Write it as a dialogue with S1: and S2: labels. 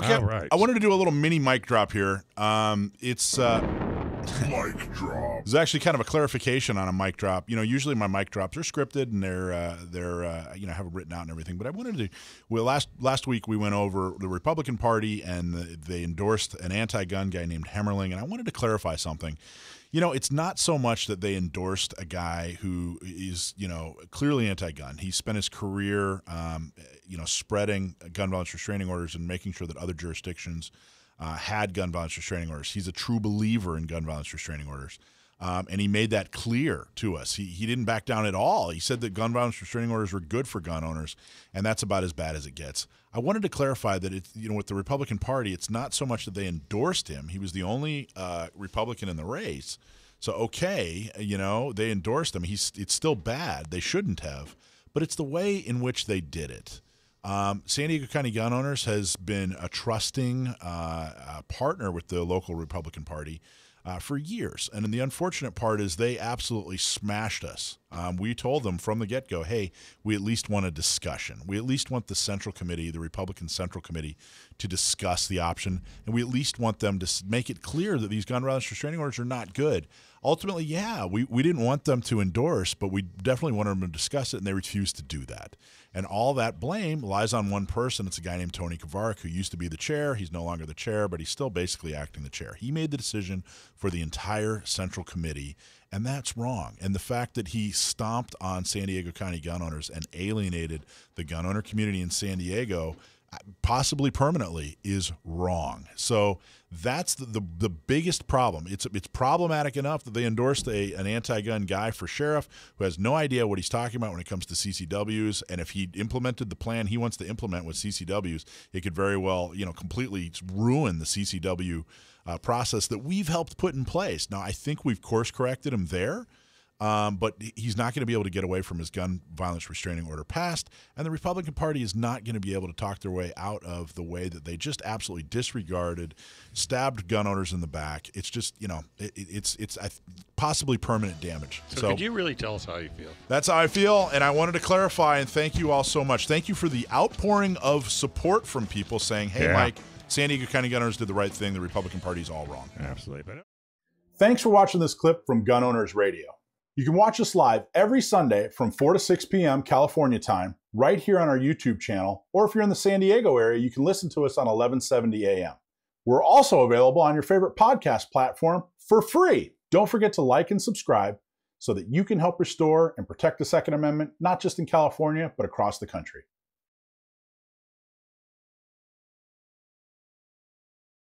S1: Okay,
S2: All right.
S1: I wanted to do a little mini mic drop here. Um, it's uh,
S3: Mic drop.
S1: it's actually kind of a clarification on a mic drop. You know, usually my mic drops are scripted and they're uh, they're uh, you know have it written out and everything. But I wanted to. Well, last last week we went over the Republican Party and the, they endorsed an anti-gun guy named Hemmerling, and I wanted to clarify something. You know, it's not so much that they endorsed a guy who is, you know, clearly anti-gun. He spent his career, um, you know, spreading gun violence restraining orders and making sure that other jurisdictions uh, had gun violence restraining orders. He's a true believer in gun violence restraining orders. Um, and he made that clear to us. He, he didn't back down at all. He said that gun violence restraining orders were good for gun owners, and that's about as bad as it gets. I wanted to clarify that it's you know with the Republican Party, it's not so much that they endorsed him. He was the only uh, Republican in the race. So okay, you know they endorsed him. He's it's still bad. They shouldn't have, but it's the way in which they did it. Um, San Diego County Gun Owners has been a trusting uh, uh, partner with the local Republican Party uh, for years. And the unfortunate part is they absolutely smashed us. Um, we told them from the get go, hey, we at least want a discussion. We at least want the Central Committee, the Republican Central Committee, to discuss the option. And we at least want them to make it clear that these gun violence restraining orders are not good. Ultimately, yeah, we, we didn't want them to endorse, but we definitely wanted them to discuss it, and they refused to do that. And all that blame lies on one person. It's a guy named Tony Krvaric, who used to be the chair. He's no longer the chair, but he's still basically acting the chair. He made the decision for the entire Central Committee, and that's wrong. And the fact that he stomped on San Diego County gun owners and alienated the gun owner community in San Diego, possibly permanently, is wrong. So that's the, the, the biggest problem. It's it's problematic enough that they endorsed a, an anti-gun guy for sheriff who has no idea what he's talking about when it comes to CCWs. And if he implemented the plan he wants to implement with CCWs, it could very well you know completely ruin the CCW uh, process that we've helped put in place. Now I think we've course corrected him there. Um, but he's not going to be able to get away from his gun violence restraining order past, and the Republican Party is not going to be able to talk their way out of the way that they just absolutely disregarded, stabbed gun owners in the back. It's just you know, it, it- it's it's I th- possibly permanent damage.
S2: So, could you really tell us how you feel?
S1: That's how I feel, and I wanted to clarify and thank you all so much. Thank you for the outpouring of support from people saying, "Hey,
S2: Yeah.
S1: Mike, San Diego County Gunners did the right thing. The Republican Party's all wrong."
S2: Absolutely. But
S4: Thanks for watching this clip from Gun Owners Radio. You can watch us live every Sunday from 4 to 6 p.m. California time, right here on our YouTube channel, or if you're in the San Diego area, you can listen to us on 1170 a.m. We're also available on your favorite podcast platform for free. Don't forget to like and subscribe so that you can help restore and protect the Second Amendment, not just in California, but across the country.